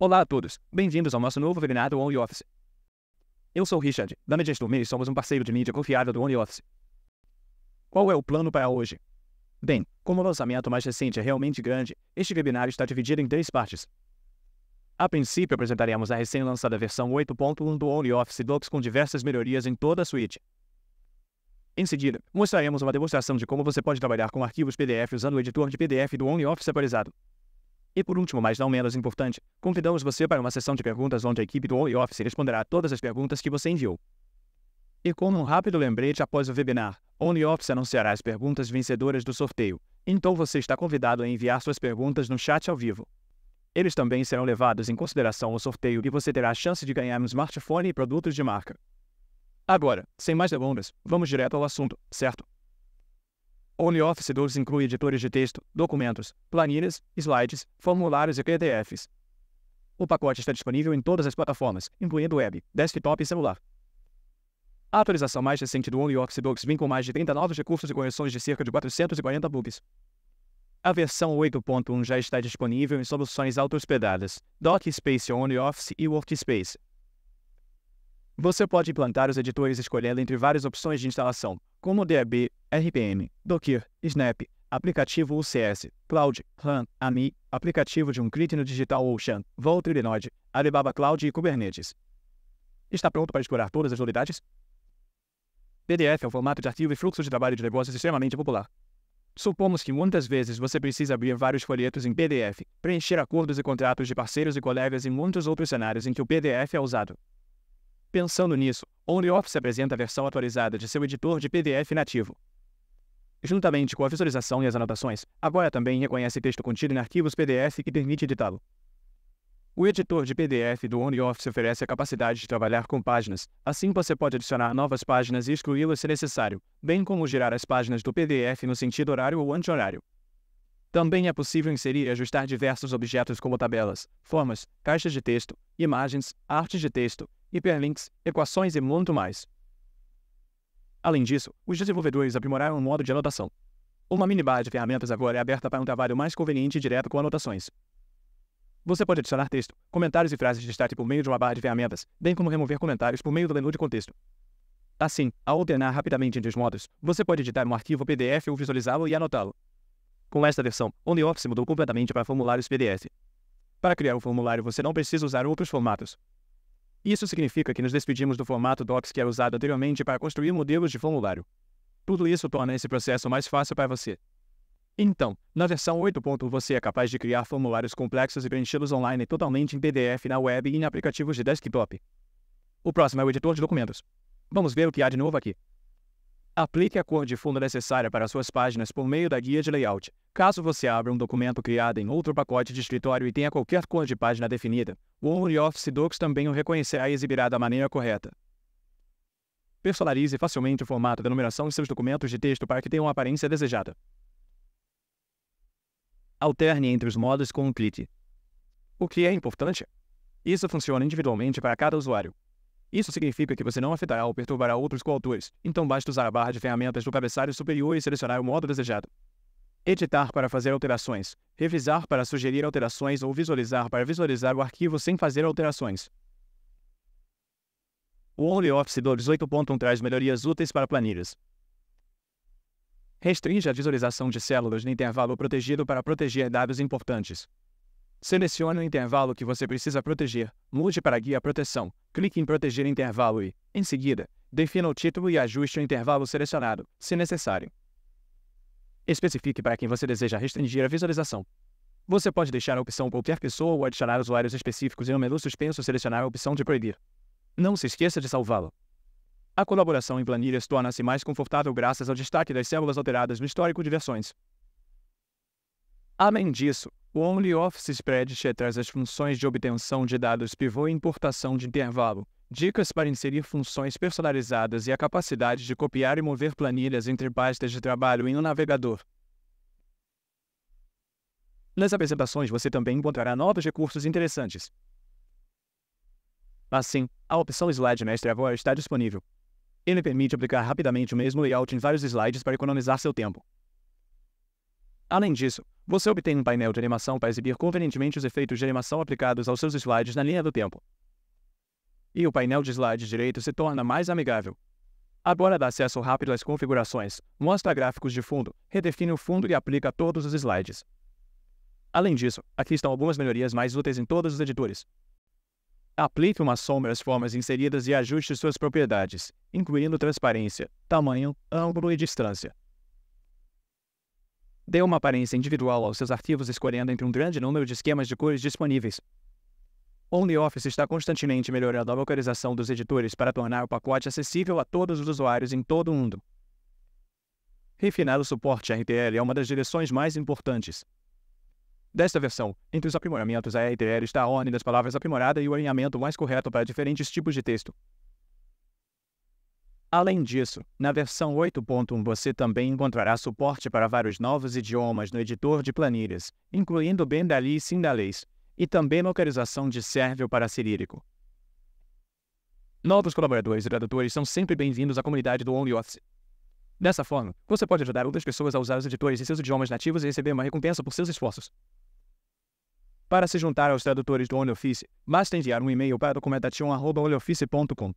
Olá a todos, bem-vindos ao nosso novo webinar do OnlyOffice. Eu sou o Richard, da Mediastor e somos um parceiro de mídia confiável do OnlyOffice. Qual é o plano para hoje? Bem, como o lançamento mais recente é realmente grande, este webinar está dividido em três partes. A princípio, apresentaremos a recém-lançada versão 8.1 do OnlyOffice Docs com diversas melhorias em toda a suíte. Em seguida, mostraremos uma demonstração de como você pode trabalhar com arquivos PDF usando o editor de PDF do OnlyOffice atualizado. E por último, mas não menos importante, convidamos você para uma sessão de perguntas onde a equipe do OnlyOffice responderá a todas as perguntas que você enviou. E como um rápido lembrete após o webinar, OnlyOffice anunciará as perguntas vencedoras do sorteio, então você está convidado a enviar suas perguntas no chat ao vivo. Eles também serão levados em consideração no sorteio e você terá a chance de ganhar um smartphone e produtos de marca. Agora, sem mais delongas, vamos direto ao assunto, certo? OnlyOffice 2 inclui editores de texto, documentos, planilhas, slides, formulários e PDFs. O pacote está disponível em todas as plataformas, incluindo web, desktop e celular. A atualização mais recente do OnlyOffice Docs vem com mais de 30 novos recursos e correções de cerca de 440 bugs. A versão 8.1 já está disponível em soluções auto-hospedadas, DocSpace OnlyOffice e Workspace. Você pode implantar os editores escolhendo entre várias opções de instalação, como DAB, RPM, Docker, Snap, aplicativo UCS, Cloud, RAM, AMI, aplicativo de um no Digital Ocean, Volt Linode, Alibaba Cloud e Kubernetes. Está pronto para explorar todas as novidades? PDF é um formato de arquivo e fluxo de trabalho de negócios extremamente popular. Supomos que muitas vezes você precisa abrir vários folhetos em PDF, preencher acordos e contratos de parceiros e colegas e muitos outros cenários em que o PDF é usado. Pensando nisso, OnlyOffice apresenta a versão atualizada de seu editor de PDF nativo. Juntamente com a visualização e as anotações, agora também reconhece texto contido em arquivos PDF e permite editá-lo. O editor de PDF do OnlyOffice oferece a capacidade de trabalhar com páginas, assim você pode adicionar novas páginas e excluí-las se necessário, bem como girar as páginas do PDF no sentido horário ou anti-horário. Também é possível inserir e ajustar diversos objetos como tabelas, formas, caixas de texto, imagens, artes de texto, hiperlinks, equações e muito mais. Além disso, os desenvolvedores aprimoraram o modo de anotação. Uma minibar de ferramentas agora é aberta para um trabalho mais conveniente e direto com anotações. Você pode adicionar texto, comentários e frases de destaque por meio de uma barra de ferramentas, bem como remover comentários por meio do menu de contexto. Assim, ao alternar rapidamente entre os modos, você pode editar um arquivo PDF ou visualizá-lo e anotá-lo. Com esta versão, OnlyOffice mudou completamente para formulários PDF. Para criar um formulário, você não precisa usar outros formatos. Isso significa que nos despedimos do formato Docs que era usado anteriormente para construir modelos de formulário. Tudo isso torna esse processo mais fácil para você. Então, na versão 8.1 você é capaz de criar formulários complexos e preenchê-los online totalmente em PDF na web e em aplicativos de desktop. O próximo é o editor de documentos. Vamos ver o que há de novo aqui. Aplique a cor de fundo necessária para suas páginas por meio da guia de layout. Caso você abra um documento criado em outro pacote de escritório e tenha qualquer cor de página definida, o OnlyOffice Docs também o reconhecerá e exibirá da maneira correta. Personalize facilmente o formato da numeração de seus documentos de texto para que tenham a aparência desejada. Alterne entre os modos com um clique. O que é importante? Isso funciona individualmente para cada usuário. Isso significa que você não afetará ou perturbará outros coautores, então basta usar a barra de ferramentas do cabeçalho superior e selecionar o modo desejado. Editar para fazer alterações, revisar para sugerir alterações ou visualizar para visualizar o arquivo sem fazer alterações. O OnlyOffice 18.1 traz melhorias úteis para planilhas. Restringe a visualização de células no intervalo protegido para proteger dados importantes. Selecione o intervalo que você precisa proteger, mude para guia proteção, clique em proteger intervalo e, em seguida, defina o título e ajuste o intervalo selecionado, se necessário. Especifique para quem você deseja restringir a visualização. Você pode deixar a opção qualquer pessoa ou adicionar usuários específicos e no menu suspenso selecionar a opção de proibir. Não se esqueça de salvá-lo. A colaboração em planilhas torna-se mais confortável graças ao destaque das células alteradas no histórico de versões. Além disso, o OnlyOffice Spreadsheet traz as funções de obtenção de dados pivô e importação de intervalo, dicas para inserir funções personalizadas e a capacidade de copiar e mover planilhas entre pastas de trabalho em um navegador. Nas apresentações você também encontrará novos recursos interessantes. Assim, a opção Slide Mestre agora está disponível. Ele permite aplicar rapidamente o mesmo layout em vários slides para economizar seu tempo. Além disso, você obtém um painel de animação para exibir convenientemente os efeitos de animação aplicados aos seus slides na linha do tempo. E o painel de slides direito se torna mais amigável. Agora dá acesso rápido às configurações, mostra gráficos de fundo, redefine o fundo e aplica todos os slides. Além disso, aqui estão algumas melhorias mais úteis em todos os editores. Aplique uma sombra às formas inseridas e ajuste suas propriedades, incluindo transparência, tamanho, ângulo e distância. Dê uma aparência individual aos seus arquivos escolhendo entre um grande número de esquemas de cores disponíveis. OnlyOffice está constantemente melhorando a localização dos editores para tornar o pacote acessível a todos os usuários em todo o mundo. Refinar o suporte RTL é uma das direções mais importantes. Desta versão, entre os aprimoramentos, a RTL está a ordem das palavras aprimorada e o alinhamento mais correto para diferentes tipos de texto. Além disso, na versão 8.1 você também encontrará suporte para vários novos idiomas no editor de planilhas, incluindo Bengali e Sindalês, e também localização de sérvio para cirílico. Novos colaboradores e tradutores são sempre bem-vindos à comunidade do OnlyOffice. Dessa forma, você pode ajudar outras pessoas a usar os editores em seus idiomas nativos e receber uma recompensa por seus esforços. Para se juntar aos tradutores do OnlyOffice, basta enviar um e-mail para documentation.onlyoffice.com.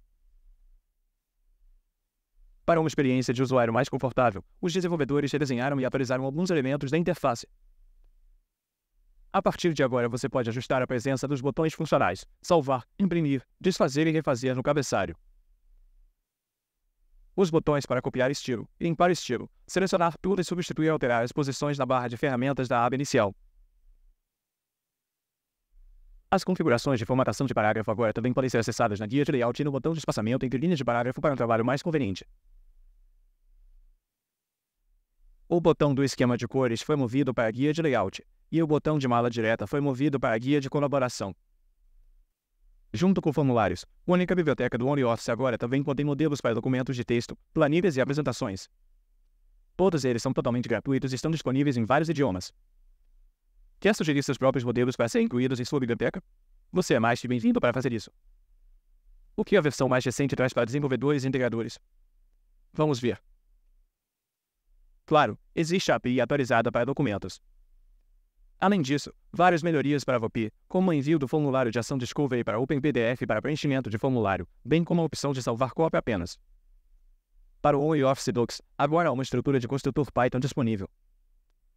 Para uma experiência de usuário mais confortável, os desenvolvedores redesenharam e atualizaram alguns elementos da interface. A partir de agora, você pode ajustar a presença dos botões funcionais, salvar, imprimir, desfazer e refazer no cabeçalho. Os botões para copiar estilo, limpar estilo, selecionar tudo e substituir e alterar as posições na barra de ferramentas da aba inicial. As configurações de formatação de parágrafo agora também podem ser acessadas na guia de layout e no botão de espaçamento entre linhas de parágrafo para um trabalho mais conveniente. O botão do esquema de cores foi movido para a guia de layout, e o botão de mala direta foi movido para a guia de colaboração. Junto com formulários, a única biblioteca do OnlyOffice agora também contém modelos para documentos de texto, planilhas e apresentações. Todos eles são totalmente gratuitos e estão disponíveis em vários idiomas. Quer sugerir seus próprios modelos para serem incluídos em sua biblioteca? Você é mais que bem-vindo para fazer isso. O que a versão mais recente traz para desenvolvedores e integradores? Vamos ver. Claro, existe a API atualizada para documentos. Além disso, várias melhorias para a VOP, como o envio do formulário de ação Discovery para OpenPDF para preenchimento de formulário, bem como a opção de salvar cópia apenas. Para o OpenOffice Docs, agora há uma estrutura de construtor Python disponível.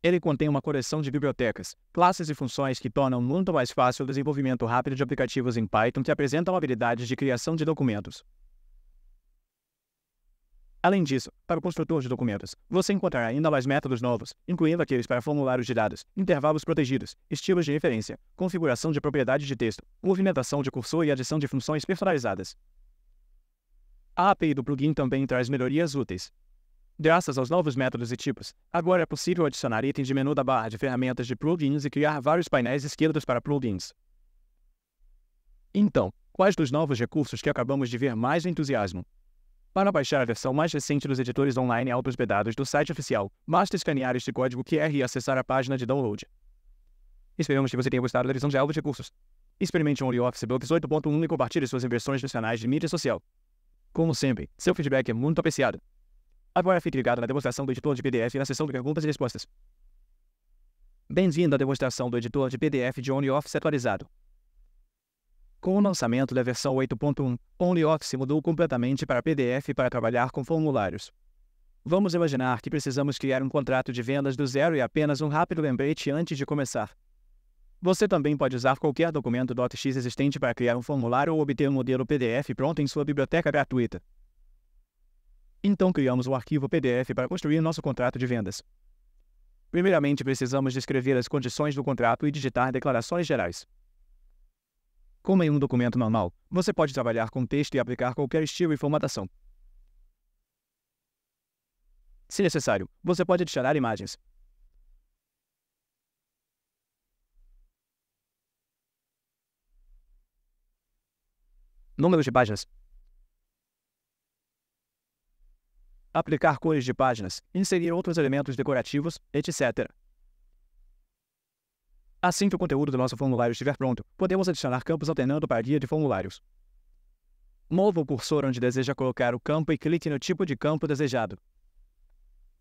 Ele contém uma coleção de bibliotecas, classes e funções que tornam muito mais fácil o desenvolvimento rápido de aplicativos em Python que apresentam habilidades de criação de documentos. Além disso, para o construtor de documentos, você encontrará ainda mais métodos novos, incluindo aqueles para formulários de dados, intervalos protegidos, estilos de referência, configuração de propriedades de texto, movimentação de cursor e adição de funções personalizadas. A API do plugin também traz melhorias úteis. Graças aos novos métodos e tipos, agora é possível adicionar itens de menu da barra de ferramentas de plugins e criar vários painéis esquerdos para plugins. Então, quais dos novos recursos que acabamos de ver mais entusiasmo? Para baixar a versão mais recente dos editores online auto-hospedados do site oficial, basta escanear este código QR e acessar a página de download. Esperamos que você tenha gostado da visão de de recursos. Experimente o OnlyOffice Blocks 8.1 e compartilhe suas inversões nos canais de mídia social. Como sempre, seu feedback é muito apreciado. Agora fique ligado na demonstração do editor de PDF na seção de perguntas e respostas. Bem-vindo à demonstração do editor de PDF de OnlyOffice atualizado. Com o lançamento da versão 8.1, OnlyOffice mudou completamente para PDF para trabalhar com formulários. Vamos imaginar que precisamos criar um contrato de vendas do zero e apenas um rápido lembrete antes de começar. Você também pode usar qualquer documento .x existente para criar um formulário ou obter um modelo PDF pronto em sua biblioteca gratuita. Então criamos um arquivo PDF para construir nosso contrato de vendas. Primeiramente, precisamos descrever as condições do contrato e digitar declarações gerais. Como em um documento normal, você pode trabalhar com texto e aplicar qualquer estilo e formatação. Se necessário, você pode adicionar imagens. Números de páginas. Aplicar cores de páginas, inserir outros elementos decorativos, etc. Assim que o conteúdo do nosso formulário estiver pronto, podemos adicionar campos alternando para a guia de formulários. Mova o cursor onde deseja colocar o campo e clique no tipo de campo desejado.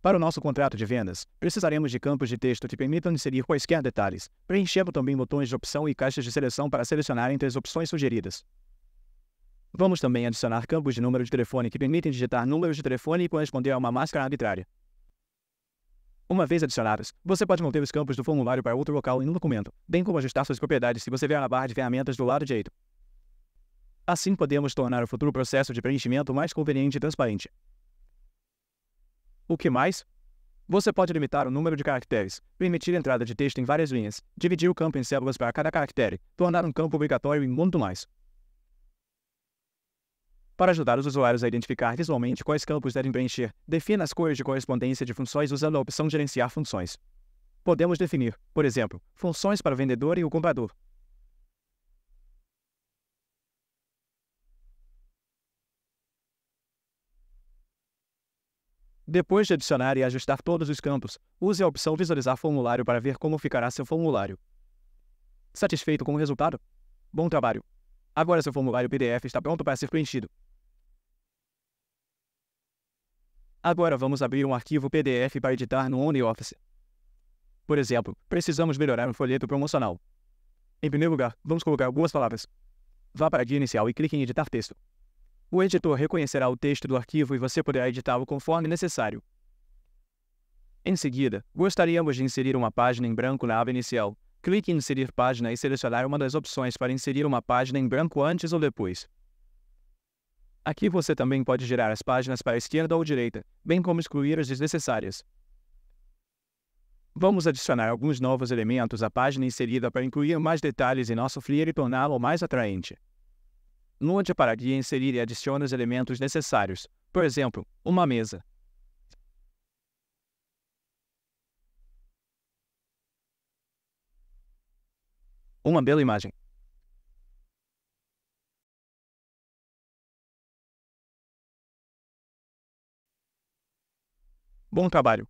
Para o nosso contrato de vendas, precisaremos de campos de texto que permitam inserir quaisquer detalhes, preenchendo também botões de opção e caixas de seleção para selecionar entre as opções sugeridas. Vamos também adicionar campos de número de telefone que permitem digitar números de telefone e corresponder a uma máscara arbitrária. Uma vez adicionados, você pode manter os campos do formulário para outro local em um documento, bem como ajustar suas propriedades se você ver a barra de ferramentas do lado direito. Assim podemos tornar o futuro processo de preenchimento mais conveniente e transparente. O que mais? Você pode limitar o número de caracteres, permitir a entrada de texto em várias linhas, dividir o campo em células para cada caractere, tornar um campo obrigatório e muito mais. Para ajudar os usuários a identificar visualmente quais campos devem preencher, defina as cores de correspondência de funções usando a opção Gerenciar funções. Podemos definir, por exemplo, funções para o vendedor e o comprador. Depois de adicionar e ajustar todos os campos, use a opção Visualizar formulário para ver como ficará seu formulário. Satisfeito com o resultado? Bom trabalho! Agora seu formulário PDF está pronto para ser preenchido. Agora vamos abrir um arquivo PDF para editar no OnlyOffice. Por exemplo, precisamos melhorar um folheto promocional. Em primeiro lugar, vamos colocar algumas palavras. Vá para a guia inicial e clique em Editar texto. O editor reconhecerá o texto do arquivo e você poderá editá-lo conforme necessário. Em seguida, gostaríamos de inserir uma página em branco na aba inicial. Clique em Inserir página e selecionar uma das opções para inserir uma página em branco antes ou depois. Aqui você também pode girar as páginas para a esquerda ou direita, bem como excluir as desnecessárias. Vamos adicionar alguns novos elementos à página inserida para incluir mais detalhes em nosso flyer e torná-lo mais atraente. Nude para guia inserir e adicione os elementos necessários, por exemplo, uma mesa. Uma bela imagem. Bom trabalho!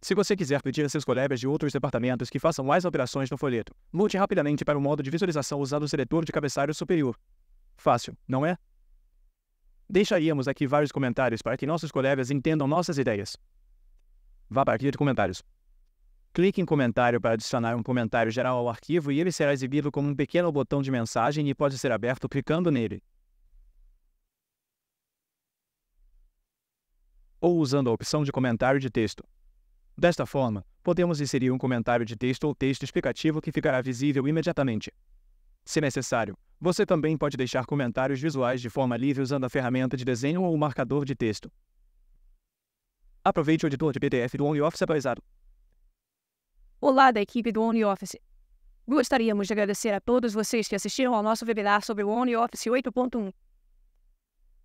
Se você quiser pedir a seus colegas de outros departamentos que façam mais alterações no folheto, mude rapidamente para o modo de visualização usando o seletor de cabeçalho superior. Fácil, não é? Deixaríamos aqui vários comentários para que nossos colegas entendam nossas ideias. Vá para a guia de comentários. Clique em comentário para adicionar um comentário geral ao arquivo e ele será exibido como um pequeno botão de mensagem e pode ser aberto clicando nele. Ou usando a opção de comentário de texto. Desta forma, podemos inserir um comentário de texto ou texto explicativo que ficará visível imediatamente. Se necessário, você também pode deixar comentários visuais de forma livre usando a ferramenta de desenho ou o marcador de texto. Aproveite o editor de PDF do OnlyOffice atualizado. Olá da equipe do OnlyOffice. Gostaríamos de agradecer a todos vocês que assistiram ao nosso webinar sobre o OnlyOffice 8.1.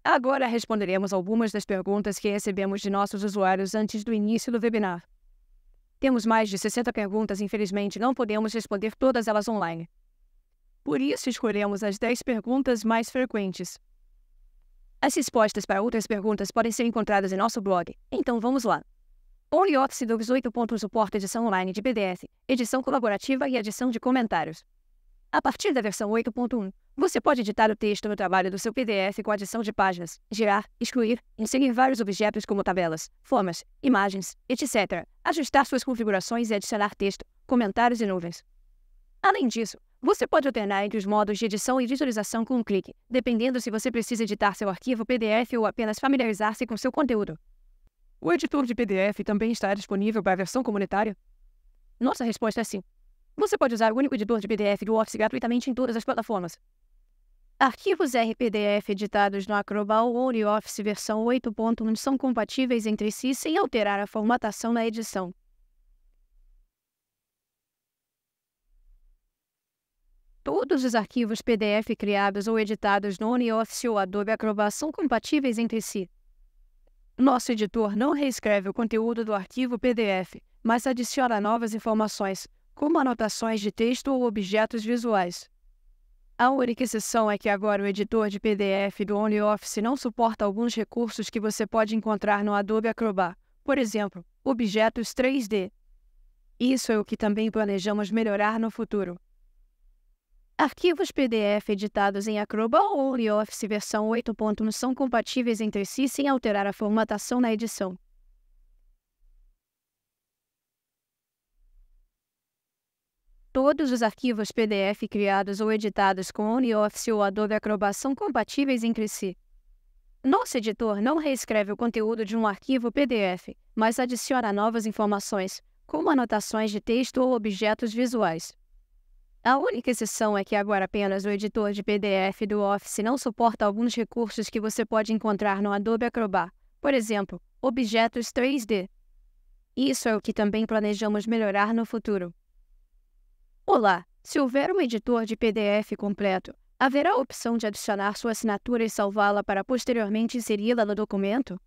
Agora responderemos algumas das perguntas que recebemos de nossos usuários antes do início do webinar. Temos mais de 60 perguntas e infelizmente não podemos responder todas elas online. Por isso, escolhemos as 10 perguntas mais frequentes. As respostas para outras perguntas podem ser encontradas em nosso blog, então vamos lá. OnlyOffice 2.8. Suporte edição online de PDF, edição colaborativa e adição de comentários. A partir da versão 8.1, você pode editar o texto no trabalho do seu PDF com adição de páginas, girar, excluir, inserir vários objetos como tabelas, formas, imagens, etc., ajustar suas configurações e adicionar texto, comentários e nuvens. Além disso, você pode alternar entre os modos de edição e visualização com um clique, dependendo se você precisa editar seu arquivo PDF ou apenas familiarizar-se com seu conteúdo. O editor de PDF também está disponível para a versão comunitária? Nossa resposta é sim. Você pode usar o único editor de PDF do Office gratuitamente em todas as plataformas. Arquivos RPDF editados no Acrobat ou Office versão 8.1 são compatíveis entre si sem alterar a formatação na edição. Todos os arquivos PDF criados ou editados no OneOffice ou Adobe Acrobat são compatíveis entre si. Nosso editor não reescreve o conteúdo do arquivo PDF, mas adiciona novas informações, como anotações de texto ou objetos visuais. A única exceção é que agora o editor de PDF do OnlyOffice não suporta alguns recursos que você pode encontrar no Adobe Acrobat, por exemplo, objetos 3D. Isso é o que também planejamos melhorar no futuro. Arquivos PDF editados em Acrobat ou OnlyOffice versão 8.1 são compatíveis entre si sem alterar a formatação na edição. Todos os arquivos PDF criados ou editados com OneOffice ou Adobe Acrobat são compatíveis entre si. Nosso editor não reescreve o conteúdo de um arquivo PDF, mas adiciona novas informações, como anotações de texto ou objetos visuais. A única exceção é que agora apenas o editor de PDF do Office não suporta alguns recursos que você pode encontrar no Adobe Acrobat, por exemplo, objetos 3D. Isso é o que também planejamos melhorar no futuro. Olá! Se houver um editor de PDF completo, haverá a opção de adicionar sua assinatura e salvá-la para posteriormente inseri-la no documento?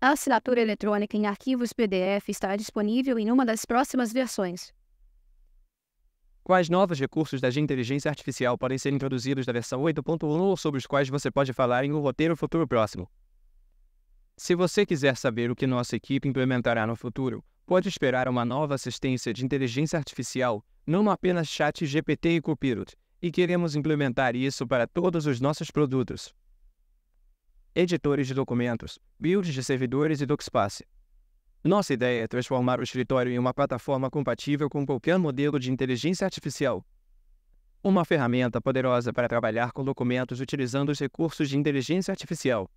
A assinatura eletrônica em arquivos PDF está disponível em uma das próximas versões. Quais novos recursos da inteligência artificial podem ser introduzidos na versão 8.1 ou sobre os quais você pode falar em um roteiro futuro próximo? Se você quiser saber o que nossa equipe implementará no futuro, pode esperar uma nova assistência de inteligência artificial, não apenas Chat GPT e Copilot, e queremos implementar isso para todos os nossos produtos. Editores de documentos, builds de servidores e DocSpace. Nossa ideia é transformar o escritório em uma plataforma compatível com qualquer modelo de inteligência artificial. Uma ferramenta poderosa para trabalhar com documentos utilizando os recursos de inteligência artificial.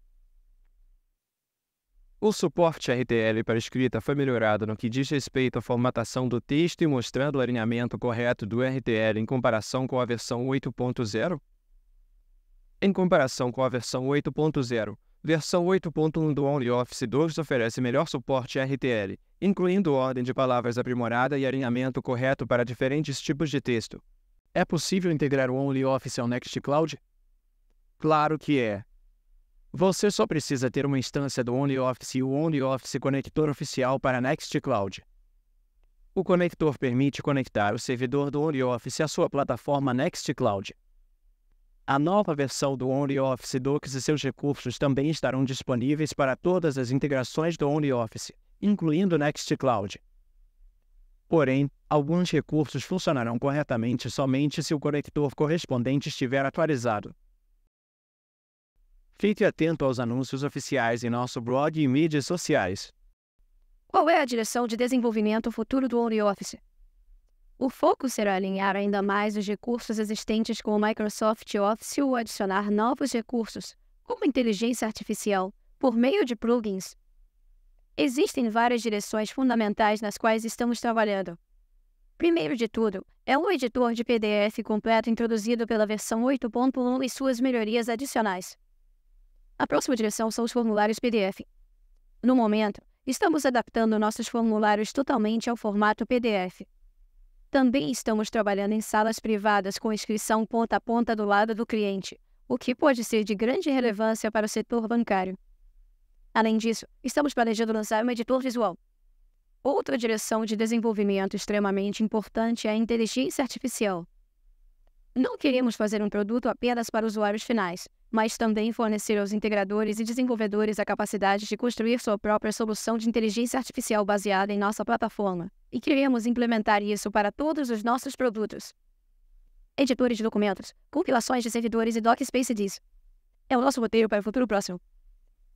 O suporte RTL para escrita foi melhorado no que diz respeito à formatação do texto e mostrando o alinhamento correto do RTL em comparação com a versão 8.0? Em comparação com a versão 8.0, Versão 8.1 do OnlyOffice 2 oferece melhor suporte RTL, incluindo ordem de palavras aprimorada e alinhamento correto para diferentes tipos de texto. É possível integrar o OnlyOffice ao Nextcloud? Claro que é. Você só precisa ter uma instância do OnlyOffice e o OnlyOffice Conector oficial para Nextcloud. O conector permite conectar o servidor do OnlyOffice à sua plataforma Nextcloud. A nova versão do OnlyOffice Docs e seus recursos também estarão disponíveis para todas as integrações do OnlyOffice, incluindo Nextcloud. Porém, alguns recursos funcionarão corretamente somente se o conector correspondente estiver atualizado. Fique atento aos anúncios oficiais em nosso blog e mídias sociais. Qual é a direção de desenvolvimento futuro do OnlyOffice? O foco será alinhar ainda mais os recursos existentes com o Microsoft Office ou adicionar novos recursos, como inteligência artificial, por meio de plugins. Existem várias direções fundamentais nas quais estamos trabalhando. Primeiro de tudo, é um editor de PDF completo introduzido pela versão 8.1 e suas melhorias adicionais. A próxima direção são os formulários PDF. No momento, estamos adaptando nossos formulários totalmente ao formato PDF. Também estamos trabalhando em salas privadas com inscrição ponta a ponta do lado do cliente, o que pode ser de grande relevância para o setor bancário. Além disso, estamos planejando lançar um editor visual. Outra direção de desenvolvimento extremamente importante é a inteligência artificial. Não queremos fazer um produto apenas para usuários finais, mas também fornecer aos integradores e desenvolvedores a capacidade de construir sua própria solução de inteligência artificial baseada em nossa plataforma e queremos implementar isso para todos os nossos produtos. Editores de documentos, compilações de servidores e DocSpace É o nosso roteiro para o futuro próximo.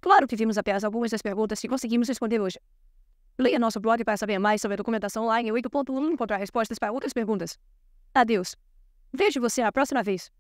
Claro que vimos apenas algumas das perguntas que conseguimos responder hoje. Leia nosso blog para saber mais sobre a documentação online 8.1 e encontrar respostas para outras perguntas. Adeus. Vejo você na próxima vez.